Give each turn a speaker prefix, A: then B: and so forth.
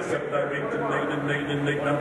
A: Köpler, Weg, Nein, Nein, Nein, Nein,